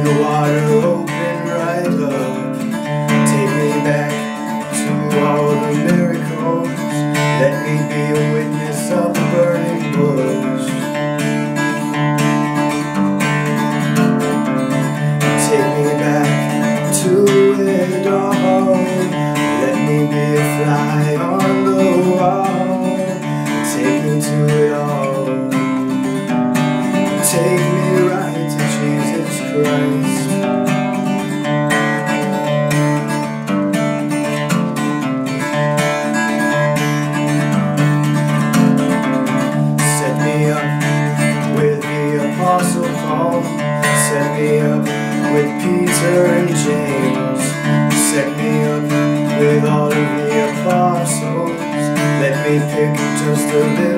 the water open right up. Just a little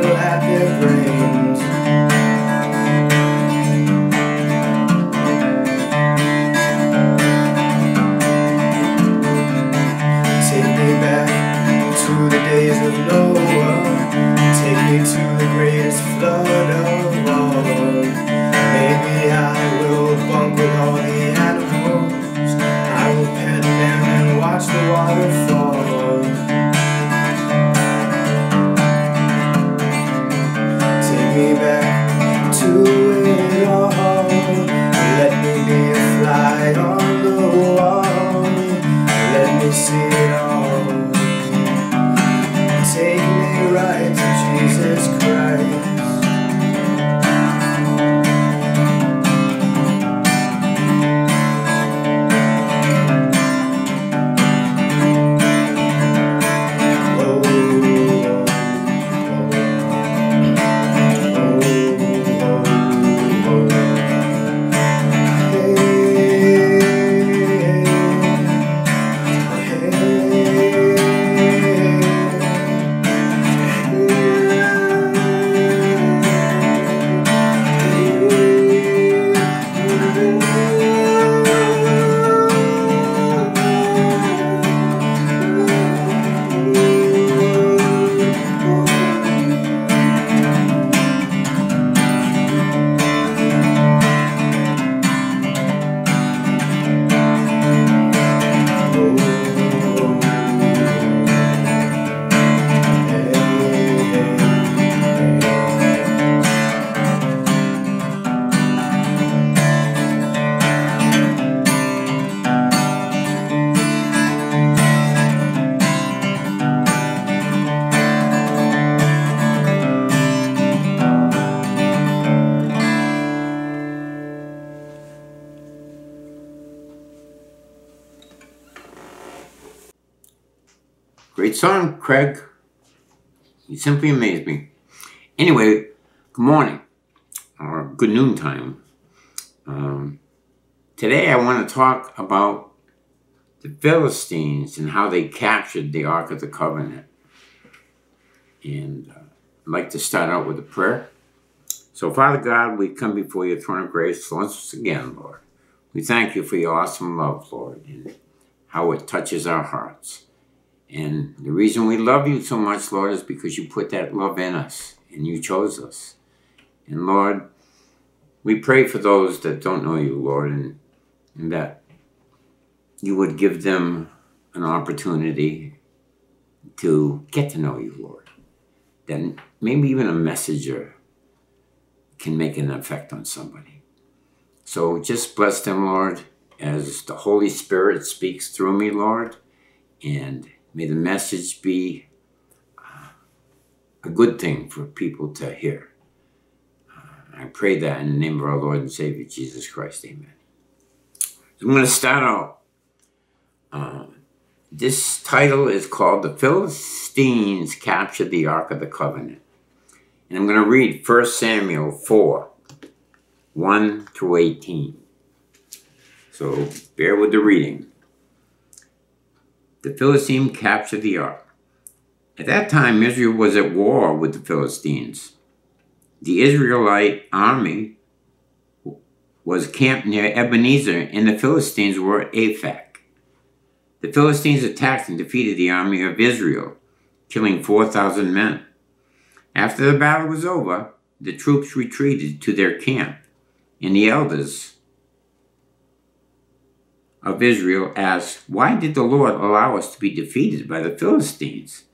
Great song, Craig. You simply amaze me. Anyway, good morning or good noontime. Um, today I want to talk about the Philistines and how they captured the Ark of the Covenant. And uh, I'd like to start out with a prayer. So, Father God, we come before your throne of grace once again, Lord. We thank you for your awesome love, Lord, and how it touches our hearts. And the reason we love you so much, Lord, is because you put that love in us and you chose us. And Lord, we pray for those that don't know you, Lord, and, and that you would give them an opportunity to get to know you, Lord. Then maybe even a messenger can make an effect on somebody. So just bless them, Lord, as the Holy Spirit speaks through me, Lord, and may the message be uh, a good thing for people to hear. Uh, I pray that in the name of our Lord and Savior Jesus Christ. Amen. I'm going to start out. Uh, this title is called The Philistines Captured the Ark of the Covenant. And I'm going to read 1 Samuel 4 1 through 18. So bear with the reading. The Philistine captured the ark. At that time, Israel was at war with the Philistines. the Israelite army was camped near Ebenezer, and the Philistines were at Aphek. The Philistines attacked and defeated the army of Israel, killing 4,000 men. After the battle was over, the troops retreated to their camp, and the elders of Israel asked, Why did the Lord allow us to be defeated by the Philistines?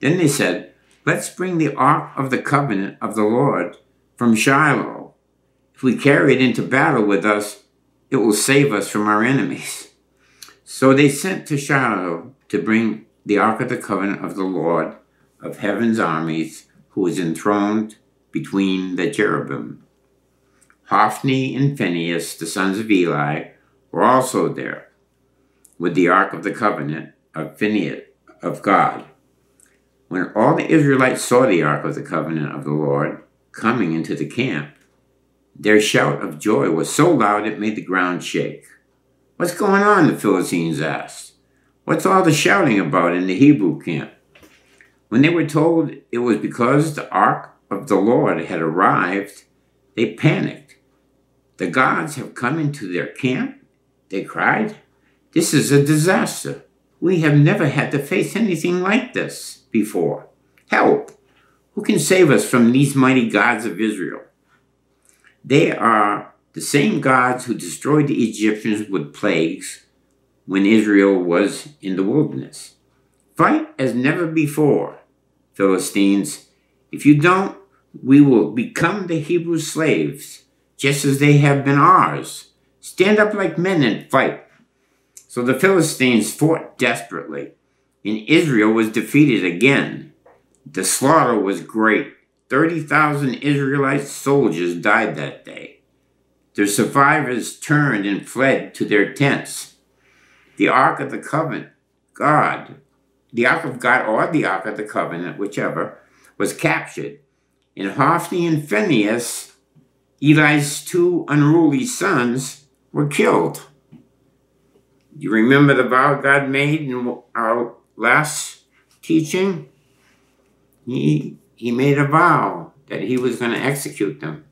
Then they said, Let's bring the ark of the covenant of the Lord from Shiloh. If we carry it into battle with us, it will save us from our enemies. So they sent to Shiloh to bring the ark of the covenant of the Lord of heaven's armies, who is enthroned between the cherubim. Hophni and Phinehas, the sons of Eli, were also there with the Ark of the Covenant of Phinehas of God. When all the Israelites saw the Ark of the Covenant of the Lord coming into the camp, their shout of joy was so loud it made the ground shake. What's going on? the Philistines asked. What's all the shouting about in the Hebrew camp? When they were told it was because the ark of the Lord had arrived, they panicked. The gods have come into their camp? They cried. This is a disaster. We have never had to face anything like this before. Help! Who can save us from these mighty gods of Israel? They are the same gods who destroyed the Egyptians with plagues when Israel was in the wilderness. Fight as never before, Philistines. If you don't, we will become the Hebrew slaves, just as they have been ours. Stand up like men and fight. So the Philistines fought desperately, and Israel was defeated again. The slaughter was great. 30,000 Israelite soldiers died that day. The survivors turned and fled to their tents. The Ark of the Covenant, God, the Ark of God or the Ark of the Covenant, whichever, was captured. And Hophni and Phinehas, Eli's two unruly sons, were killed. You remember the vow God made in our last teaching? He, he made a vow that he was going to execute them.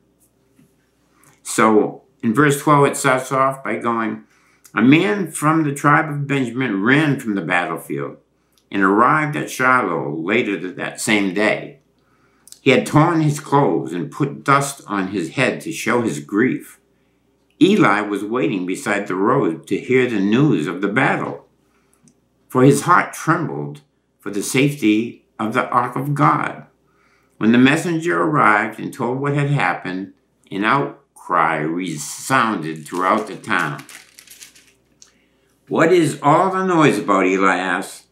So in verse 12, it starts off by going, A man from the tribe of Benjamin ran from the battlefield and arrived at Shiloh later that same day. He had torn his clothes and put dust on his head to show his grief. Eli was waiting beside the road to hear the news of the battle, for his heart trembled for the safety of the ark of God. When the messenger arrived and told what had happened, an outcry resounded throughout the town. What is all the noise about? Eli asked.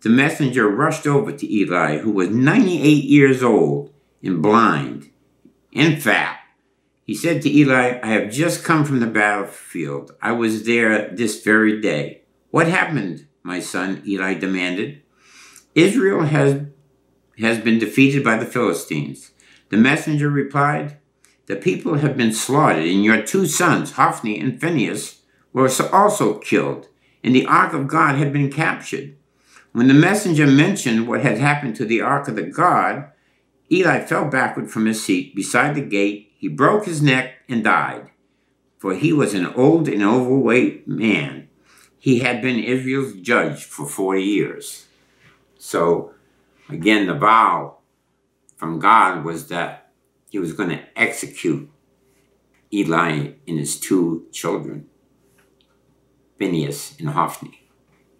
The messenger rushed over to Eli, who was 98 years old and blind and fat. He said to Eli, I have just come from the battlefield. I was there this very day. What happened, my son? Eli demanded. Israel has, has been defeated by the Philistines. The messenger replied, The people have been slaughtered, and your two sons, Hophni and Phinehas, were also killed, and the ark of God had been captured. When the messenger mentioned what had happened to the ark of the God, Eli fell backward from his seat beside the gate he broke his neck and died, for he was an old and overweight man. He had been Israel's judge for 40 years. So, again, the vow from God was that he was going to execute Eli and his two children, Phineas and Hophni.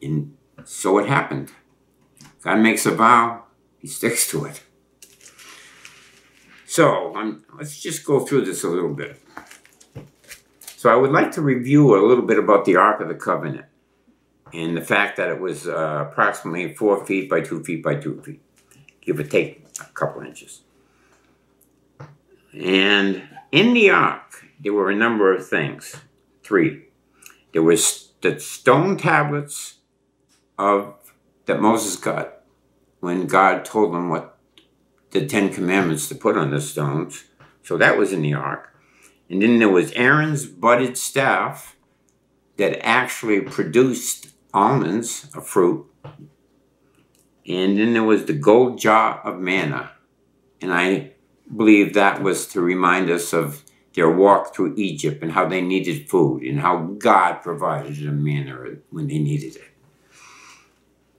And so it happened. God makes a vow, he sticks to it. So um, let's just go through this a little bit. So I would like to review a little bit about the Ark of the Covenant and the fact that it was uh, approximately four feet by two feet by two feet, give or take a couple inches. And in the Ark, there were a number of things. Three. There was the stone tablets of that Moses got when God told him what the Ten Commandments to put on the stones. So that was in the ark. And then there was Aaron's budded staff that actually produced almonds, a fruit. And then there was the gold jar of manna. And I believe that was to remind us of their walk through Egypt and how they needed food and how God provided a manna when they needed it.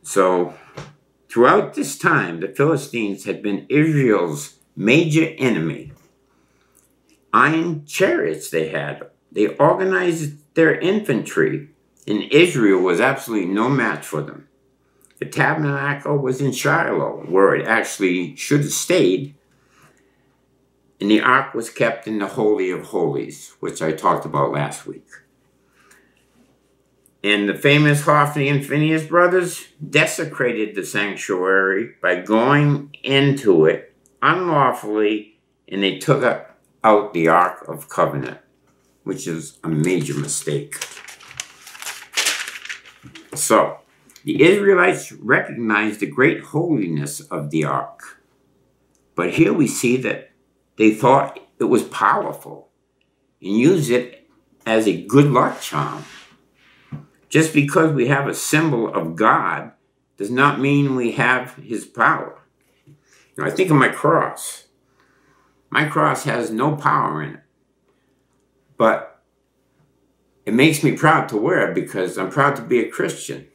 So, throughout this time, the Philistines had been Israel's major enemy. Iron chariots they had. They organized their infantry, and Israel was absolutely no match for them. The tabernacle was in Shiloh, where it actually should have stayed, and the ark was kept in the Holy of Holies, which I talked about last week. And the famous Hophni and Phinehas brothers desecrated the sanctuary by going into it unlawfully, and they took out the Ark of Covenant, which is a major mistake. So, the Israelites recognized the great holiness of the Ark. But here we see that they thought it was powerful and used it as a good luck charm. Just because we have a symbol of God does not mean we have his power. You know, I think of my cross. My cross has no power in it. But it makes me proud to wear it because I'm proud to be a Christian.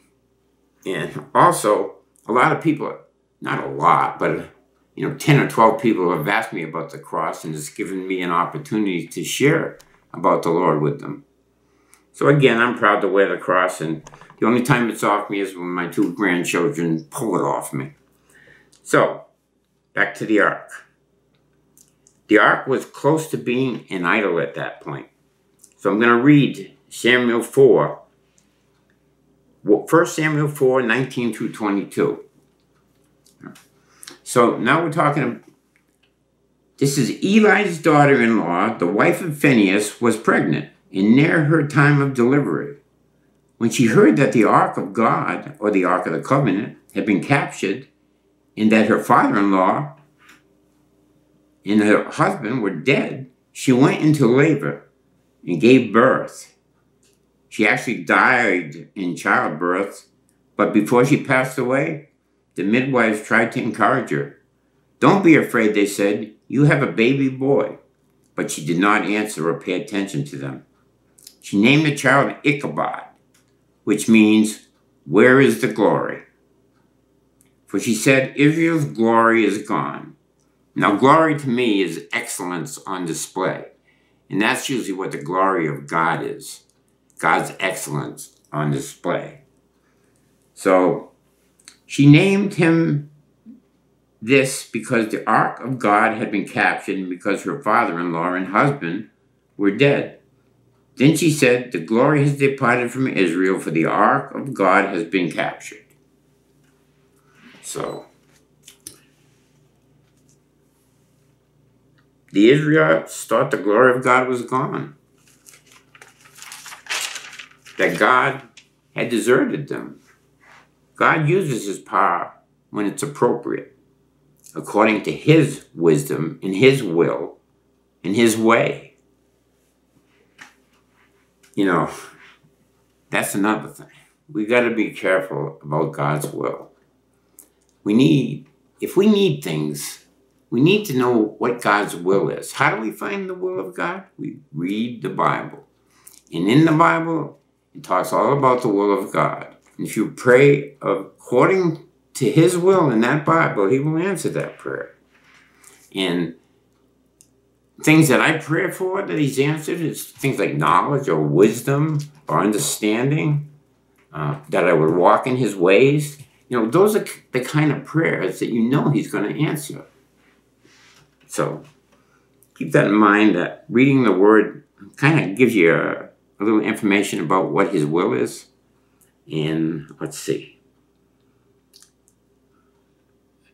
And also, a lot of people, not a lot, but you know, 10 or 12 people have asked me about the cross and it's given me an opportunity to share about the Lord with them. So again, I'm proud to wear the cross, and the only time it's off me is when my two grandchildren pull it off me. So, back to the ark. The ark was close to being an idol at that point. So I'm going to read Samuel 4, 1 Samuel 4, 19 through 22. So now we're talking, this is Eli's daughter-in-law, the wife of Phineas, was pregnant and near her time of delivery. When she heard that the Ark of God, or the Ark of the Covenant, had been captured, and that her father in law and her husband were dead, she went into labor and gave birth. She actually died in childbirth, but before she passed away, the midwives tried to encourage her. Don't be afraid, they said. You have a baby boy. But she did not answer or pay attention to them. She named the child Ichabod, which means, Where is the glory? For she said, Israel's glory is gone. Now, glory to me is excellence on display. And that's usually what the glory of God is God's excellence on display. So, she named him this because the ark of God had been captured and because her father in law and husband were dead. Then she said, The glory has departed from Israel, for the ark of God has been captured. So, the Israelites thought the glory of God was gone. That God had deserted them. God uses his power when it's appropriate, according to his wisdom and his will and his way you know, that's another thing. We got to be careful about God's will. We need, if we need things, we need to know what God's will is. How do we find the will of God? We read the Bible. And in the Bible, it talks all about the will of God. And if you pray according to His will in that Bible, He will answer that prayer. And things that I pray for that he's answered is things like knowledge or wisdom or understanding, uh, that I would walk in his ways. You know, those are the kind of prayers that you know he's going to answer. So keep that in mind that reading the word kind of gives you a, a little information about what his will is. And let's see.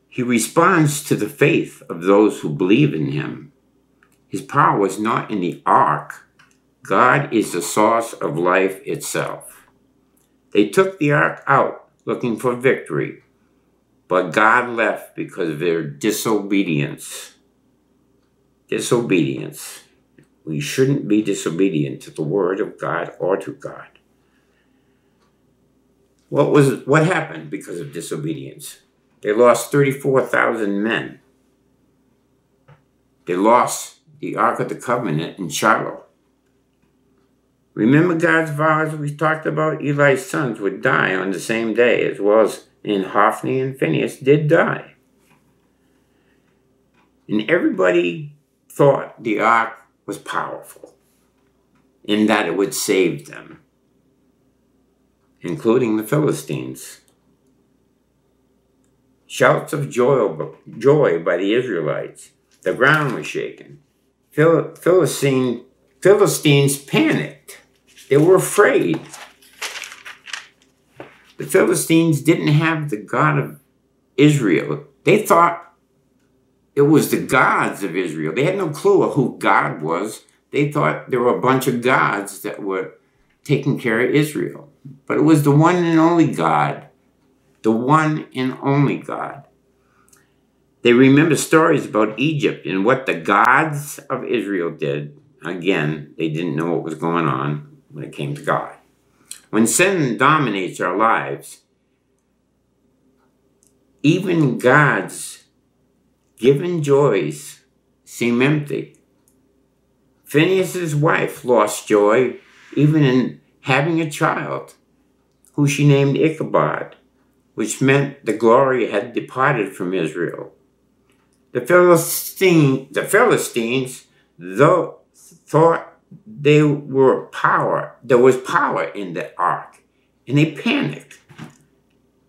He responds to the faith of those who believe in him his power was not in the ark. God is the source of life itself. They took the ark out looking for victory, but God left because of their disobedience. Disobedience. We shouldn't be disobedient to the word of God or to God. What was what happened because of disobedience? They lost 34,000 men. they lost the Ark of the Covenant in Shiloh. Remember God's vows we talked about? Eli's sons would die on the same day, as well as in Hophni and Phineas did die. And everybody thought the ark was powerful in that it would save them, including the Philistines. Shouts of joy, joy by the Israelites. The ground was shaken. Philistine, Philistines panicked. They were afraid. The Philistines didn't have the God of Israel. They thought it was the gods of Israel. They had no clue of who God was. They thought there were a bunch of gods that were taking care of Israel. But it was the one and only God, the one and only God. They remember stories about Egypt and what the gods of Israel did. Again, they didn't know what was going on when it came to God. When sin dominates our lives, even God's given joys seem empty. Phineas's wife lost joy even in having a child, who she named Ichabod, which meant the glory had departed from Israel. The, Philistine, the Philistines, though, thought they were power, there was power in the ark, and they panicked.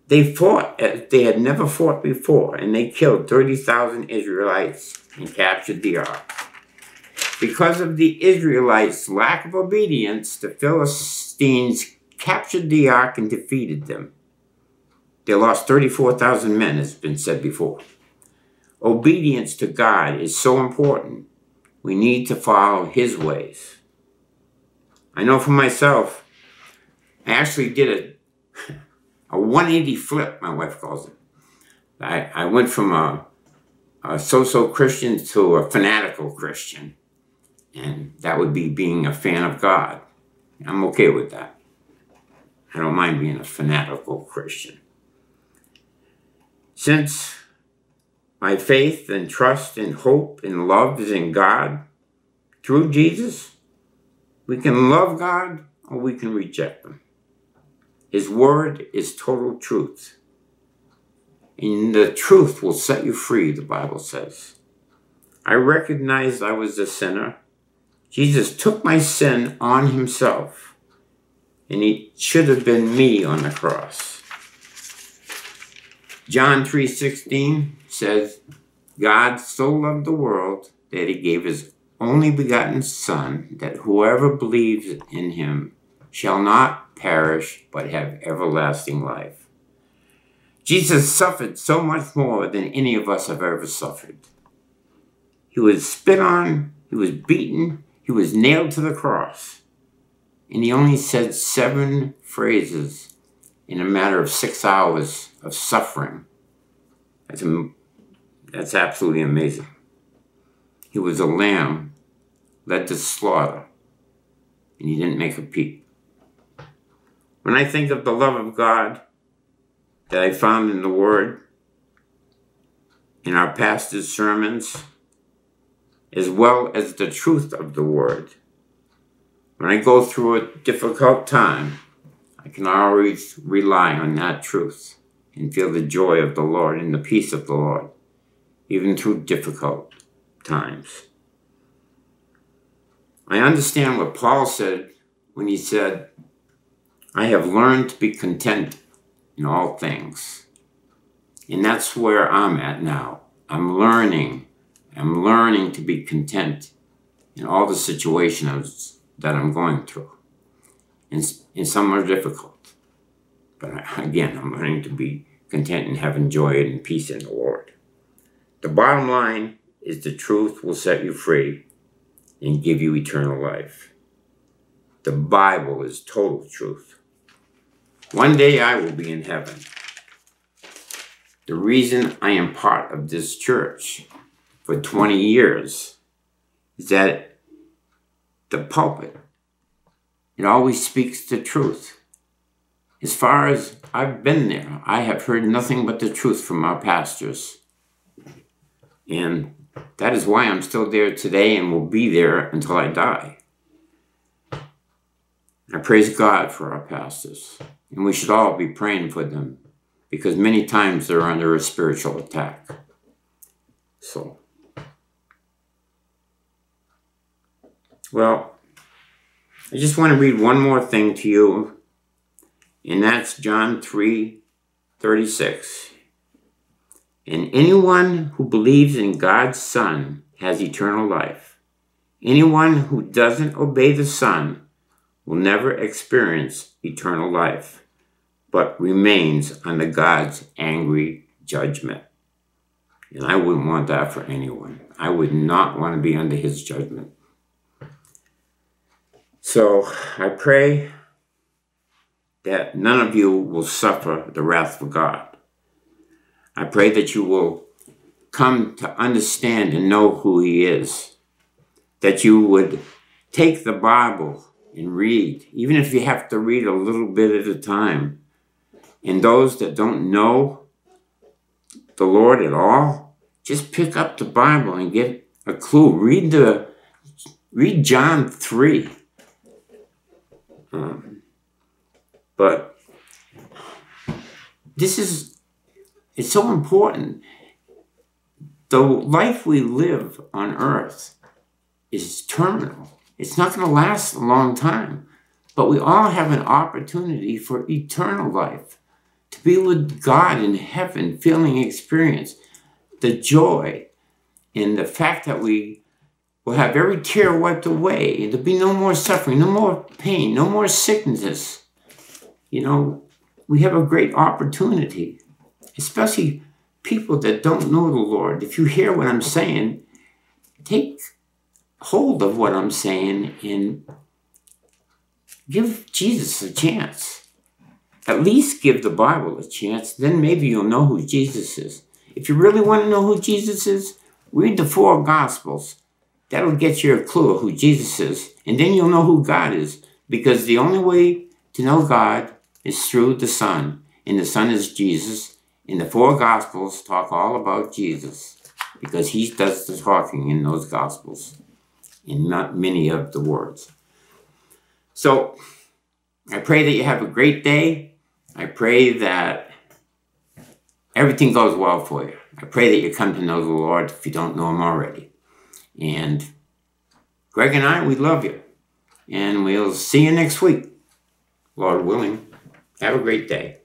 They fought as they had never fought before, and they killed 30,000 Israelites and captured the ark. Because of the Israelites' lack of obedience, the Philistines captured the ark and defeated them. They lost 34,000 men, as has been said before. Obedience to God is so important. We need to follow His ways. I know for myself, I actually did a, a 180 flip, my wife calls it. I, I went from a, a so-so Christian to a fanatical Christian. And that would be being a fan of God. I'm okay with that. I don't mind being a fanatical Christian. Since my faith and trust and hope and love is in God through Jesus, we can love God or we can reject Him. His word is total truth. And the truth will set you free, the Bible says. I recognized I was a sinner Jesus took my sin on himself, and it should have been me on the cross. John 3.16 says, God so loved the world that he gave his only begotten Son, that whoever believes in him shall not perish, but have everlasting life. Jesus suffered so much more than any of us have ever suffered. He was spit on, he was beaten, he was nailed to the cross, and he only said seven phrases in a matter of six hours of suffering. That's, that's absolutely amazing. He was a lamb led to slaughter, and he didn't make a peep. When I think of the love of God that I found in the Word, in our pastor's sermons, as well as the truth of the word. When I go through a difficult time, I can always rely on that truth and feel the joy of the Lord and the peace of the Lord, even through difficult times. I understand what Paul said when he said, I have learned to be content in all things. And that's where I'm at now. I'm learning I'm learning to be content in all the situations that I'm going through. And, and some are difficult. But again, I'm learning to be content and having joy and peace in the Lord. The bottom line is the truth will set you free and give you eternal life. The Bible is total truth. One day I will be in heaven. The reason I am part of this church for 20 years is that the pulpit, it always speaks the truth. As far as I've been there, I have heard nothing but the truth from our pastors. And That is why I'm still there today and will be there until I die. I praise God for our pastors, and we should all be praying for them because many times they're under a spiritual attack. So, well, I just want to read one more thing to you, and that's John 3 36. And anyone who believes in God's Son has eternal life. Anyone who doesn't obey the Son will never experience eternal life, but remains under God's angry judgment. And I wouldn't want that for anyone. I would not want to be under his judgment. So I pray that none of you will suffer the wrath of God. I pray that you will come to understand and know who He is. That you would take the Bible and read, even if you have to read a little bit at a time. And those that don't know the Lord at all, just pick up the Bible and get a clue. Read the read John 3 um, but this is, it's so important. The life we live on earth is terminal. It's not going to last a long time. But we all have an opportunity for eternal life, to be with God in heaven, feeling experience the joy and the fact that we will have every tear wiped away. There'll be no more suffering, no more pain, no more sicknesses. You know, we have a great opportunity, especially people that don't know the Lord. If you hear what I'm saying, take hold of what I'm saying and give Jesus a chance. At least give the Bible a chance, then maybe you'll know who Jesus is. If you really want to know who Jesus is, read the four Gospels That'll get you a clue of who Jesus is, and then you'll know who God is, because the only way to know God is through the Son, and the Son is Jesus. And the four Gospels talk all about Jesus, because he does the talking in those Gospels, and not many of the words. So, I pray that you have a great day. I pray that everything goes well for you. I pray that you come to know the Lord if you don't know him already. And Greg and I, we love you. And we'll see you next week, Lord willing. Have a great day.